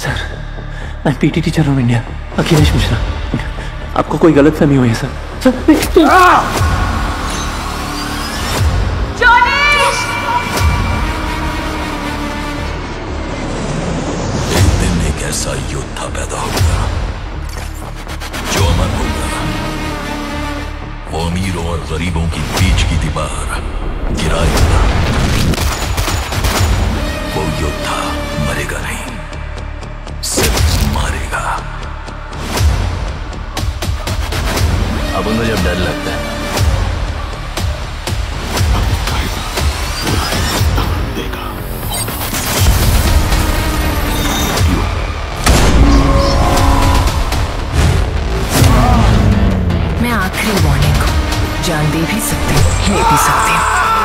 Sir मैं PT teacher हूँ India Akhilesh Mishra आपको कोई गलत फहमी हुई है सर सर दिन एक ऐसा योद्धा पैदा होगा जो अमर होगा। वो अमीरों और गरीबों की बीच की दीवार गिराएगा। अब उनको जब डर लगता है। मैं आखिरी वार्निंग को जान दे भी सकती हूँ ले भी सकती हूँ।